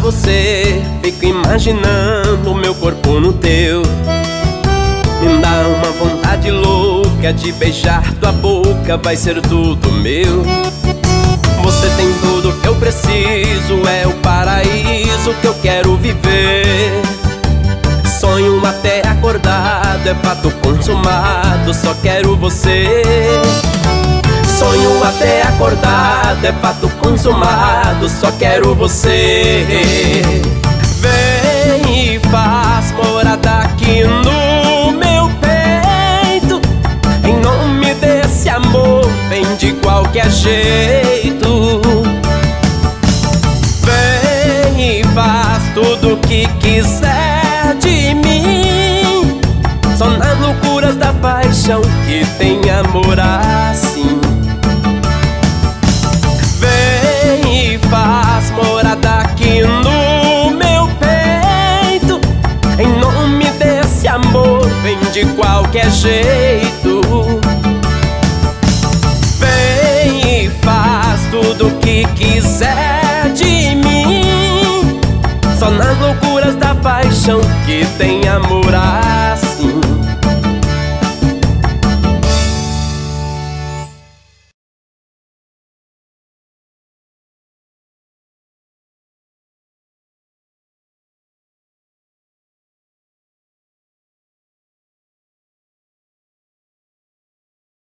você Fico imaginando meu corpo no teu. Me dá uma vontade louca de beijar tua boca Vai ser tudo meu. Você tem tudo que eu preciso É o paraíso que eu quero viver. Sonho até acordado, é fato consumado Só quero você acordado, é fato consumado Só quero você. Vem e faz morada aqui no meu peito Em nome desse amor, vem de qualquer jeito. Vem e faz tudo que quiser de mim qualquer jeito. Vem e faz tudo o que quiser de mim. Só nas loucuras da paixão que tem amor